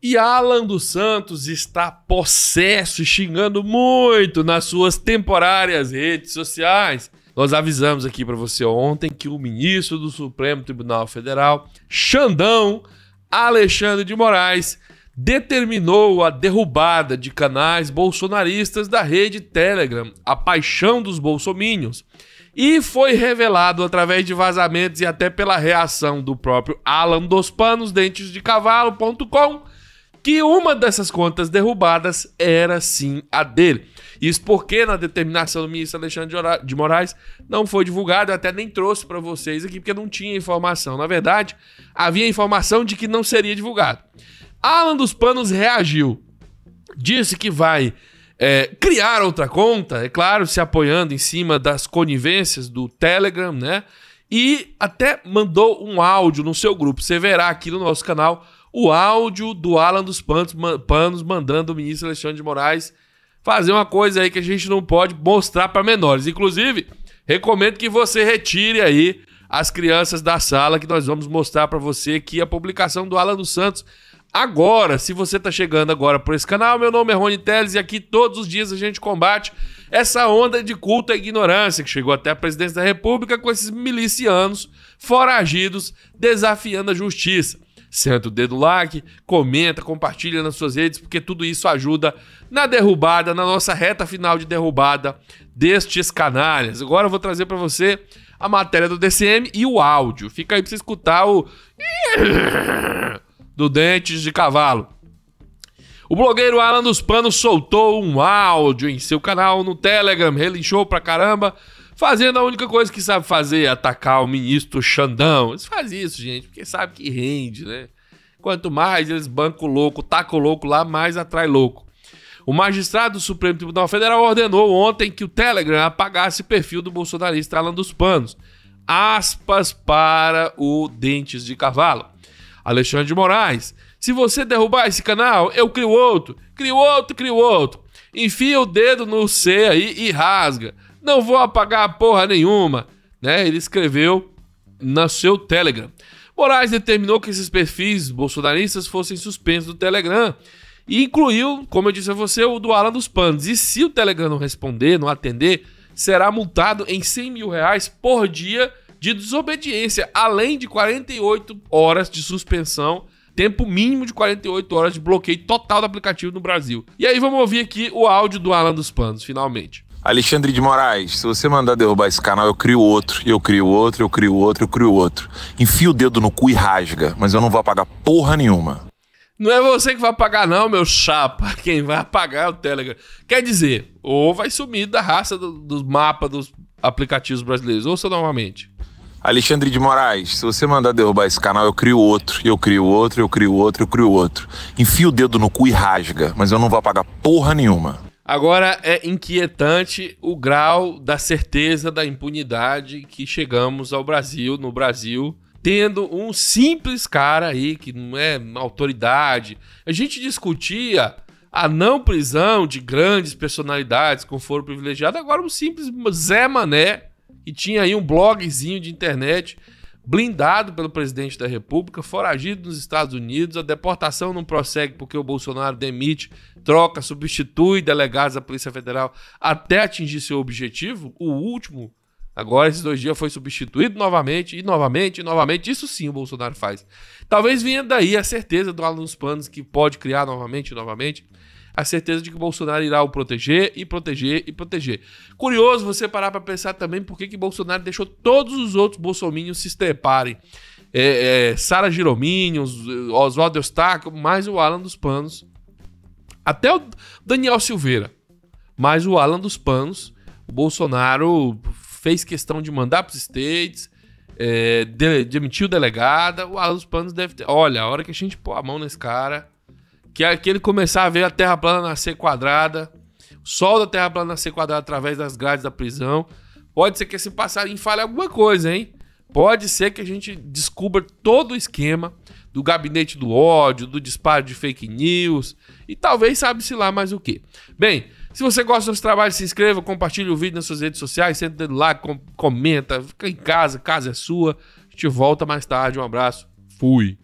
E Alan dos Santos está possesso e xingando muito nas suas temporárias redes sociais. Nós avisamos aqui para você ontem que o ministro do Supremo Tribunal Federal, Xandão Alexandre de Moraes, determinou a derrubada de canais bolsonaristas da rede Telegram, a paixão dos bolsomínios. E foi revelado através de vazamentos e até pela reação do próprio Alan dos Panos, dentes de cavalo.com que uma dessas contas derrubadas era sim a dele. Isso porque na determinação do ministro Alexandre de Moraes não foi divulgado, eu até nem trouxe para vocês aqui porque não tinha informação. Na verdade, havia informação de que não seria divulgado. Alan dos Panos reagiu, disse que vai é, criar outra conta, é claro, se apoiando em cima das conivências do Telegram, né? E até mandou um áudio no seu grupo. Você verá aqui no nosso canal o áudio do Alan dos Panos, mandando o ministro Alexandre de Moraes fazer uma coisa aí que a gente não pode mostrar para menores. Inclusive, recomendo que você retire aí as crianças da sala que nós vamos mostrar para você aqui a publicação do Alan dos Santos. Agora, se você está chegando agora por esse canal, meu nome é Rony Teles e aqui todos os dias a gente combate essa onda de culto à ignorância que chegou até a presidência da República com esses milicianos foragidos desafiando a justiça. Senta o dedo like, comenta, compartilha nas suas redes, porque tudo isso ajuda na derrubada, na nossa reta final de derrubada destes canalhas. Agora eu vou trazer para você a matéria do DCM e o áudio. Fica aí para você escutar o do Dentes de Cavalo. O blogueiro Alan dos Panos soltou um áudio em seu canal no Telegram, relinchou pra caramba fazendo a única coisa que sabe fazer, atacar o ministro Xandão. Eles fazem isso, gente, porque sabe que rende, né? Quanto mais eles bancam louco, tacam louco lá, mais atrai louco. O magistrado do Supremo Tribunal Federal ordenou ontem que o Telegram apagasse o perfil do bolsonarista Alan dos Panos. Aspas para o Dentes de Cavalo. Alexandre de Moraes. Se você derrubar esse canal, eu crio outro, crio outro, crio outro. Enfia o dedo no C aí e rasga. Não vou apagar porra nenhuma, né? Ele escreveu no seu Telegram. Moraes determinou que esses perfis bolsonaristas fossem suspensos do Telegram e incluiu, como eu disse a você, o do Alan dos Panos. E se o Telegram não responder, não atender, será multado em 100 mil reais por dia de desobediência, além de 48 horas de suspensão, tempo mínimo de 48 horas de bloqueio total do aplicativo no Brasil. E aí vamos ouvir aqui o áudio do Alan dos Panos, finalmente. Alexandre de Moraes, se você mandar derrubar esse canal, eu crio outro, eu crio outro, eu crio outro, eu crio outro. Enfia o dedo no cu e rasga, mas eu não vou apagar porra nenhuma. Não é você que vai apagar, não, meu chapa. Quem vai apagar é o Telegram. Quer dizer, ou vai sumir da raça do, dos mapas dos aplicativos brasileiros. Ouça novamente. Alexandre de Moraes, se você mandar derrubar esse canal, eu crio outro, eu crio outro, eu crio outro, eu crio outro. Enfia o dedo no cu e rasga, mas eu não vou apagar porra nenhuma. Agora é inquietante o grau da certeza da impunidade que chegamos ao Brasil, no Brasil, tendo um simples cara aí que não é autoridade. A gente discutia a não prisão de grandes personalidades com foro privilegiado, agora um simples Zé Mané, que tinha aí um blogzinho de internet blindado pelo presidente da República, foragido nos Estados Unidos, a deportação não prossegue porque o Bolsonaro demite, troca, substitui delegados da Polícia Federal até atingir seu objetivo. O último, agora esses dois dias, foi substituído novamente, e novamente, e novamente. Isso sim o Bolsonaro faz. Talvez venha daí a certeza do Alan Panos que pode criar novamente e novamente a certeza de que Bolsonaro irá o proteger e proteger e proteger. Curioso você parar para pensar também por que, que Bolsonaro deixou todos os outros bolsominions se estreparem. É, é, Sara Giromini, Oswaldo Eustáquio, mais o Alan dos Panos. Até o Daniel Silveira. Mais o Alan dos Panos. O Bolsonaro fez questão de mandar para os States, é, demitiu delegada. O Alan dos Panos deve ter. Olha, a hora que a gente pôr a mão nesse cara que, é que ele começar a ver a Terra plana nascer quadrada, o sol da Terra plana nascer quadrada através das grades da prisão. Pode ser que esse passarinho fale alguma coisa, hein? Pode ser que a gente descubra todo o esquema do gabinete do ódio, do disparo de fake news e talvez sabe-se lá mais o que. Bem, se você gosta dos trabalhos, se inscreva, compartilhe o vídeo nas suas redes sociais, senta o lá, com, comenta, fica em casa, casa é sua. A gente volta mais tarde. Um abraço. Fui.